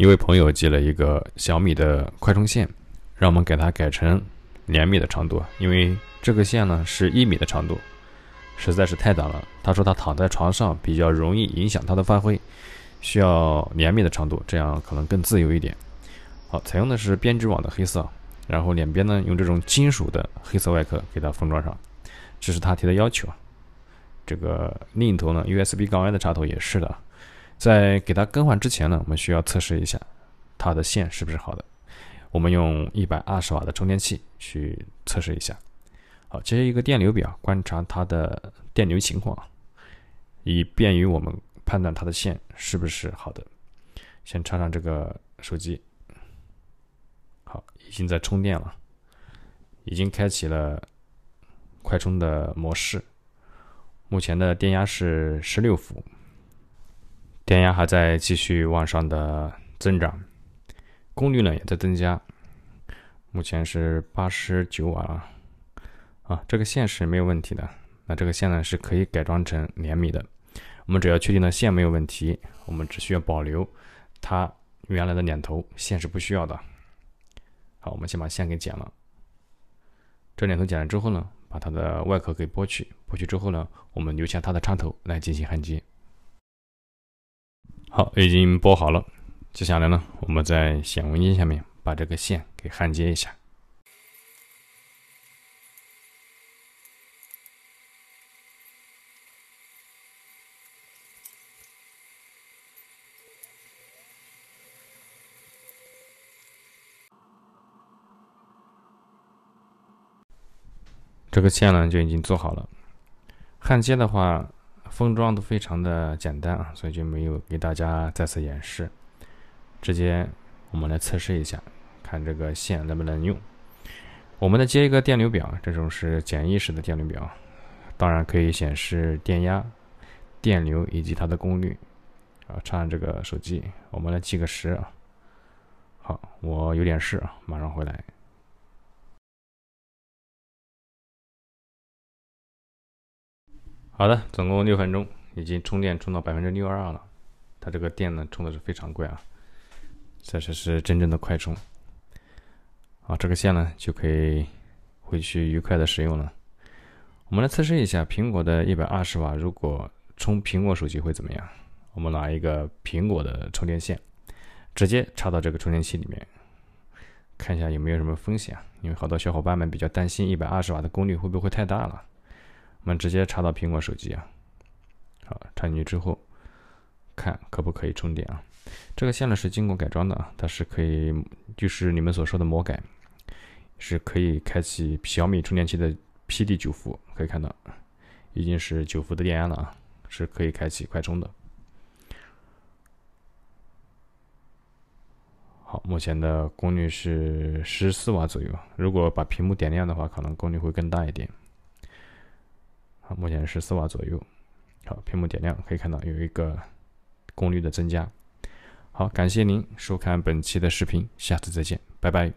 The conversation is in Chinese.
一位朋友寄了一个小米的快充线，让我们给它改成两米的长度，因为这个线呢是一米的长度，实在是太短了。他说他躺在床上比较容易影响他的发挥，需要两米的长度，这样可能更自由一点。好，采用的是编织网的黑色，然后两边呢用这种金属的黑色外壳给它封装上，这是他提的要求。这个另一头呢，USB 杠 I 的插头也是的。在给它更换之前呢，我们需要测试一下它的线是不是好的。我们用一百二十瓦的充电器去测试一下。好，接一个电流表，观察它的电流情况，以便于我们判断它的线是不是好的。先插上这个手机。好，已经在充电了，已经开启了快充的模式。目前的电压是十六伏，电压还在继续往上的增长，功率呢也在增加。目前是八十九瓦了，啊，这个线是没有问题的。那这个线呢是可以改装成两米的。我们只要确定了线没有问题，我们只需要保留它原来的两头，线是不需要的。好，我们先把线给剪了。这两头剪了之后呢，把它的外壳给剥去。剥去之后呢，我们留下它的插头来进行焊接。好，已经剥好了。接下来呢，我们在显微镜下面把这个线给焊接一下。这个线呢就已经做好了，焊接的话封装都非常的简单啊，所以就没有给大家再次演示。直接我们来测试一下，看这个线能不能用。我们再接一个电流表，这种是简易式的电流表，当然可以显示电压、电流以及它的功率。啊，插上这个手机，我们来计个时啊。好，我有点事啊，马上回来。好的，总共六分钟，已经充电充到百分之六二二了。它这个电呢，充的是非常快啊，这才是真正的快充。好，这个线呢就可以回去愉快的使用了。我们来测试一下苹果的一百二十瓦，如果充苹果手机会怎么样？我们拿一个苹果的充电线，直接插到这个充电器里面，看一下有没有什么风险。因为好多小伙伴们比较担心一百二十瓦的功率会不会太大了。我们直接插到苹果手机啊，好，插进去之后，看可不可以充电啊？这个线呢是经过改装的啊，它是可以，就是你们所说的魔改，是可以开启小米充电器的 PD 九伏，可以看到已经是九伏的电压了啊，是可以开启快充的。好，目前的功率是十四瓦左右，如果把屏幕点亮的话，可能功率会更大一点。目前是四瓦左右，好，屏幕点亮，可以看到有一个功率的增加。好，感谢您收看本期的视频，下次再见，拜拜。